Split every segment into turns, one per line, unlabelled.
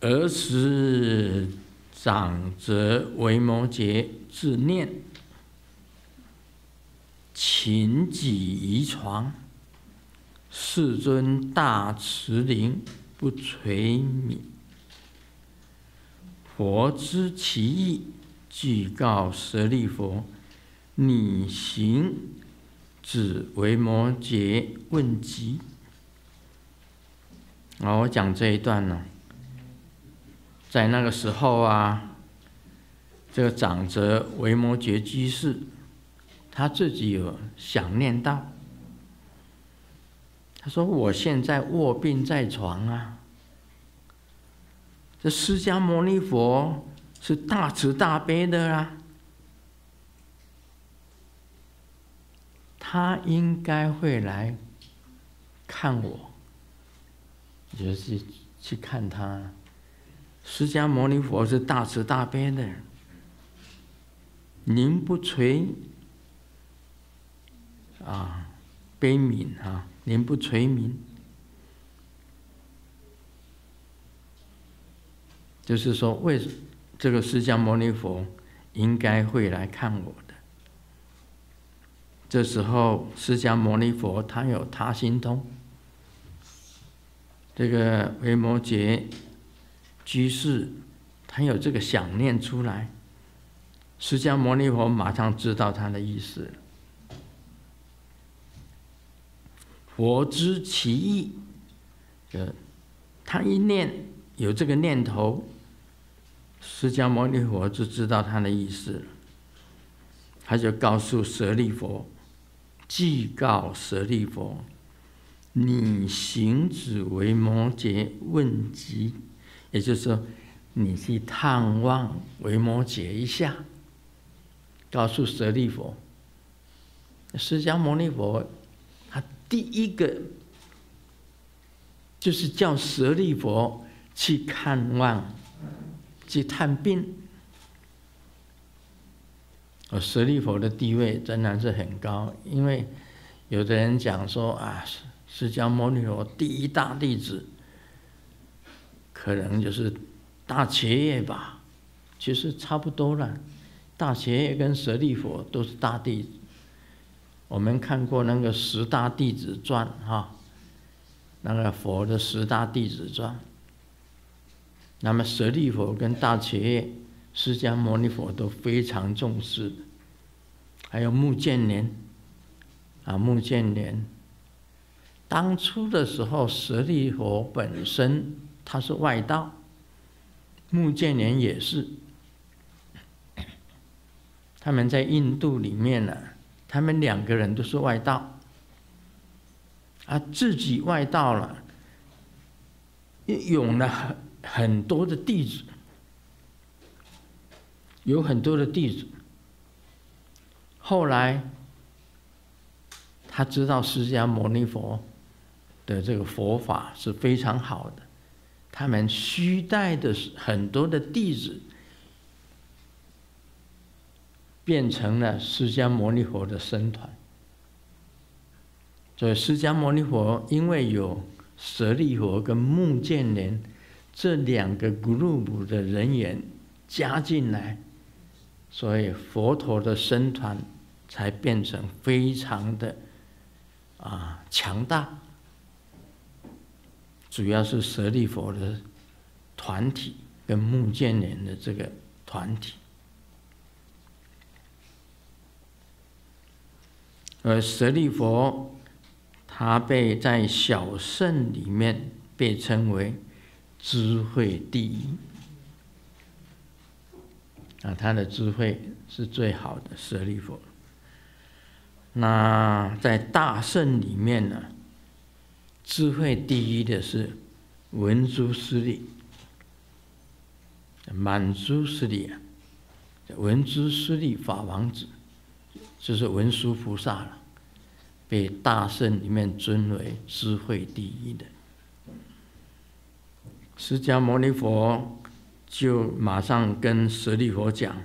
儿时长者维摩诘自念：勤己宜床，世尊大慈灵不垂悯。佛知其意，具告舍利佛：你行指维摩诘问疾。啊，我讲这一段呢。在那个时候啊，这个长者维摩诘居士，他自己有想念到，他说：“我现在卧病在床啊，这释迦牟尼佛是大慈大悲的啊，他应该会来看我，就是去看他。”释迦牟尼佛是大慈大悲的，您不垂啊悲悯啊，您不垂悯，就是说，为这个释迦牟尼佛应该会来看我的。这时候，释迦牟尼佛他有他心通，这个维摩诘。居士，他有这个想念出来，释迦牟尼佛马上知道他的意思。佛知其意，呃，他一念有这个念头，释迦牟尼佛就知道他的意思了。他就告诉舍利佛，即告舍利佛：“你行止为摩诘问疾。”也就是说，你去探望维摩诘一下，告诉舍利佛，释迦牟尼佛他第一个就是叫舍利佛去看望、去探病。哦，舍利佛的地位仍然是很高，因为有的人讲说啊，释迦牟尼佛第一大弟子。可能就是大企业吧，其实差不多了。大企业跟舍利佛都是大弟子。我们看过那个十大弟子传哈，那个佛的十大弟子传。那么舍利佛跟大企业、释迦牟尼佛都非常重视。还有穆建连，啊穆建连，当初的时候舍利佛本身。他是外道，穆建连也是。他们在印度里面呢，他们两个人都是外道，啊，自己外道了，有了很很多的弟子，有很多的弟子。后来他知道释迦牟尼佛的这个佛法是非常好的。他们虚带的很多的弟子，变成了释迦牟尼佛的僧团。所以释迦牟尼佛因为有舍利佛跟目犍连这两个 group 的人员加进来，所以佛陀的僧团才变成非常的啊强大。主要是舍利佛的团体跟目犍连的这个团体，而舍利佛他被在小圣里面被称为智慧第一啊，他的智慧是最好的舍利佛。那在大圣里面呢？智慧第一的是文殊师利，满珠师利啊，文殊师利法王子就是文殊菩萨了，被大圣里面尊为智慧第一的。释迦牟尼佛就马上跟舍利佛讲：“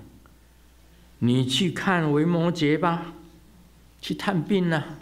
你去看维摩诘吧，去探病了。”